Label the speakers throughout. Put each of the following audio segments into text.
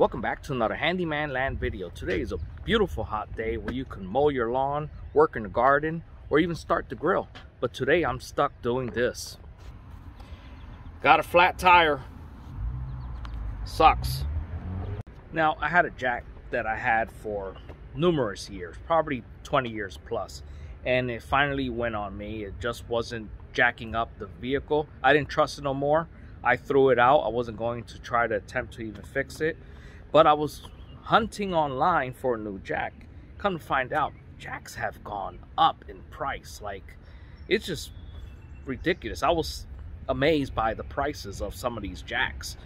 Speaker 1: Welcome back to another Handyman Land video. Today is a beautiful hot day where you can mow your lawn, work in the garden, or even start the grill. But today I'm stuck doing this. Got a flat tire. Sucks. Now, I had a jack that I had for numerous years, probably 20 years plus, and it finally went on me. It just wasn't jacking up the vehicle. I didn't trust it no more. I threw it out. I wasn't going to try to attempt to even fix it. But I was hunting online for a new jack. Come to find out, jacks have gone up in price. Like, it's just ridiculous. I was amazed by the prices of some of these jacks.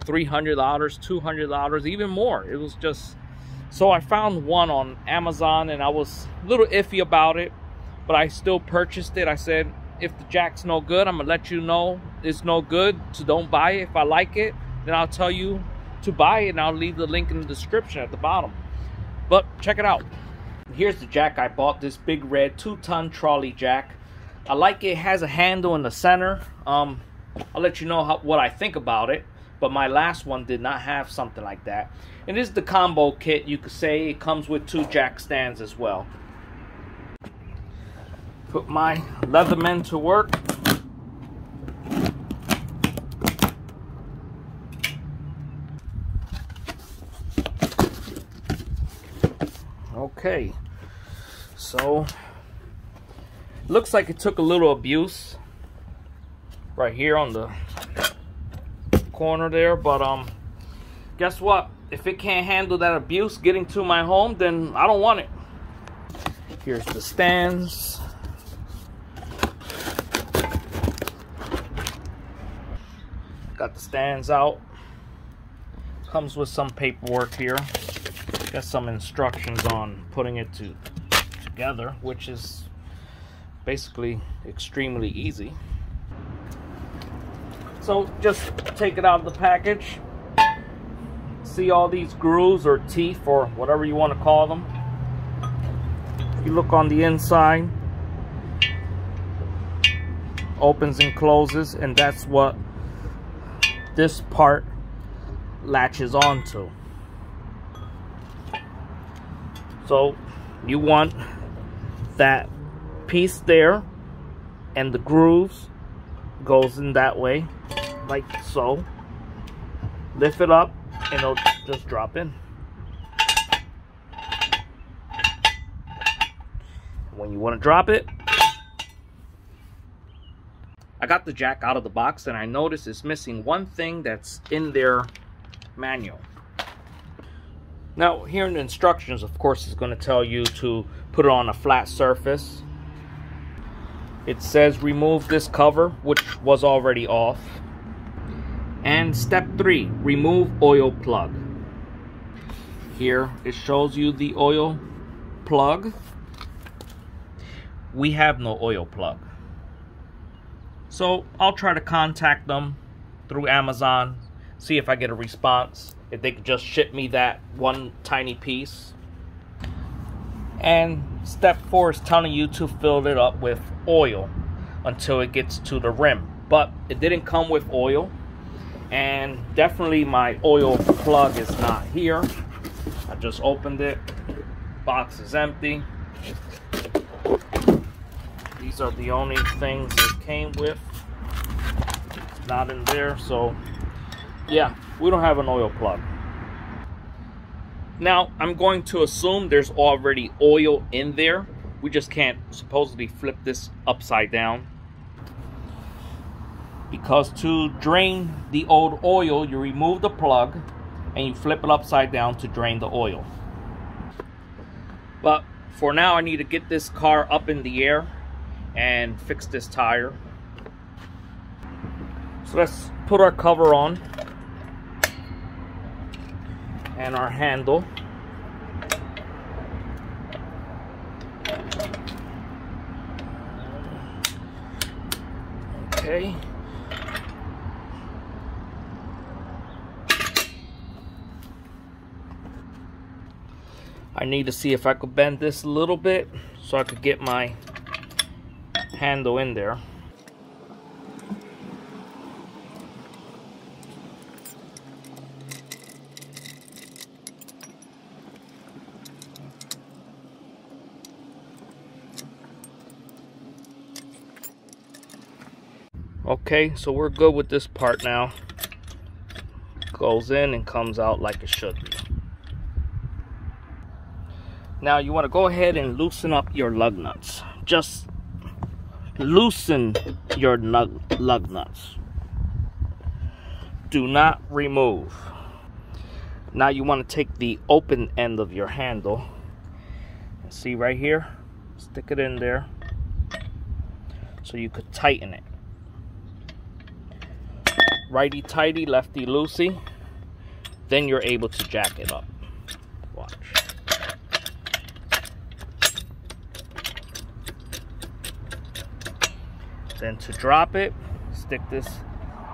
Speaker 1: $300, $200, even more. It was just... So I found one on Amazon and I was a little iffy about it, but I still purchased it. I said, if the jack's no good, I'm gonna let you know it's no good, so don't buy it. If I like it, then I'll tell you to buy it and I'll leave the link in the description at the bottom. But check it out. Here's the jack I bought, this big red two-ton trolley jack. I like it. it has a handle in the center. Um, I'll let you know how, what I think about it. But my last one did not have something like that. And this is the combo kit. You could say it comes with two jack stands as well. Put my Leatherman to work. Okay, so looks like it took a little abuse right here on the corner there, but um, guess what? If it can't handle that abuse getting to my home, then I don't want it. Here's the stands. Got the stands out. Comes with some paperwork here got some instructions on putting it to together, which is basically extremely easy. So just take it out of the package. See all these grooves or teeth or whatever you want to call them. You look on the inside. Opens and closes and that's what this part latches onto. So you want that piece there and the grooves goes in that way like so. Lift it up and it'll just drop in. When you want to drop it I got the jack out of the box and I noticed it's missing one thing that's in their manual now, here in the instructions, of course, is going to tell you to put it on a flat surface. It says remove this cover, which was already off. And step three, remove oil plug. Here, it shows you the oil plug. We have no oil plug. So, I'll try to contact them through Amazon, see if I get a response if they could just ship me that one tiny piece. And step four is telling you to fill it up with oil until it gets to the rim. But it didn't come with oil. And definitely my oil plug is not here. I just opened it. Box is empty. These are the only things it came with. Not in there, so yeah, we don't have an oil plug. Now, I'm going to assume there's already oil in there. We just can't supposedly flip this upside down. Because to drain the old oil, you remove the plug and you flip it upside down to drain the oil. But for now, I need to get this car up in the air and fix this tire. So let's put our cover on and our handle. Okay. I need to see if I could bend this a little bit so I could get my handle in there. Okay, so we're good with this part now. Goes in and comes out like it should be. Now you want to go ahead and loosen up your lug nuts. Just loosen your lug, lug nuts. Do not remove. Now you want to take the open end of your handle. And see right here? Stick it in there so you could tighten it righty tighty, lefty loosey, then you're able to jack it up. Watch. Then to drop it, stick this,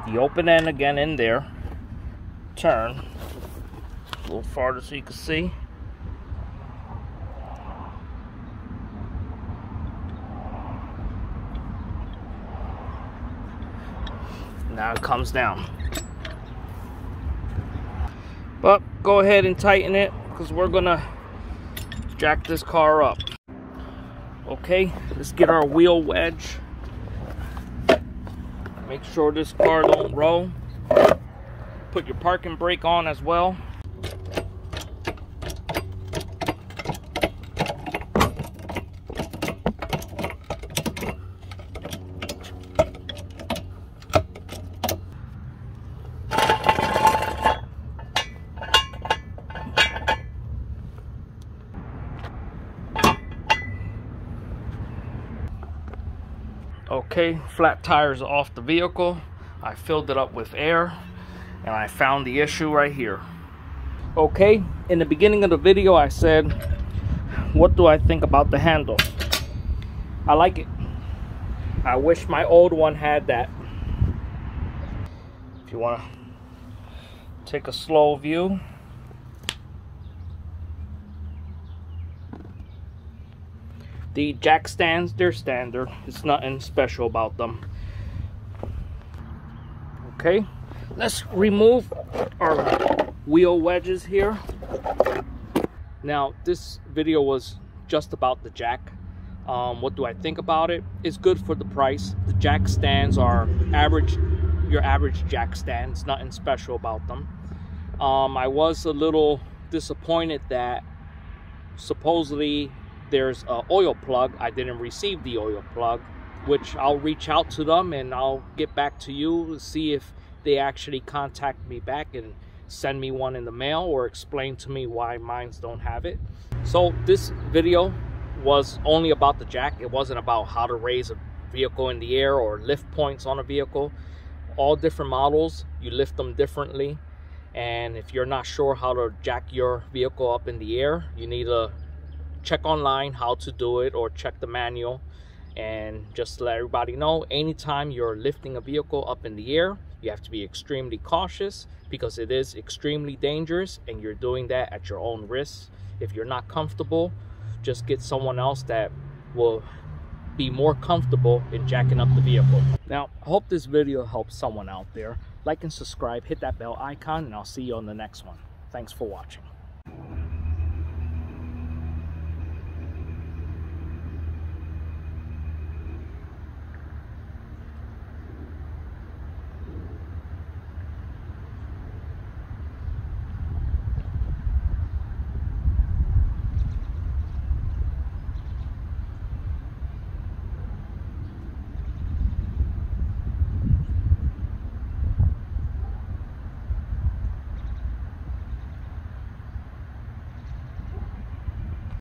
Speaker 1: the open end again in there, turn a little farther so you can see. Now it comes down. But go ahead and tighten it because we're gonna jack this car up. Okay let's get our wheel wedge. Make sure this car don't roll. Put your parking brake on as well Okay, flat tires off the vehicle. I filled it up with air and I found the issue right here. Okay, in the beginning of the video I said, what do I think about the handle? I like it. I wish my old one had that. If you want to take a slow view, The jack stands, they're standard. It's nothing special about them. Okay, let's remove our wheel wedges here. Now, this video was just about the jack. Um, what do I think about it? It's good for the price. The jack stands are average, your average jack stands, nothing special about them. Um, I was a little disappointed that supposedly there's a oil plug. I didn't receive the oil plug which i'll reach out to them and i'll get back to you see if they actually contact me back and send me one in the mail or explain to me why mines don't have it. So this video was only about the jack. It wasn't about how to raise a vehicle in the air or lift points on a vehicle. All different models you lift them differently. And if you're not sure how to jack your vehicle up in the air you need to check online how to do it or check the manual. And just let everybody know anytime you're lifting a vehicle up in the air you have to be extremely cautious because it is extremely dangerous and you're doing that at your own risk. If you're not comfortable just get someone else that will be more comfortable in jacking up the vehicle. Now i hope this video helps someone out there. Like and subscribe hit that bell icon and i'll see you on the next one. Thanks for watching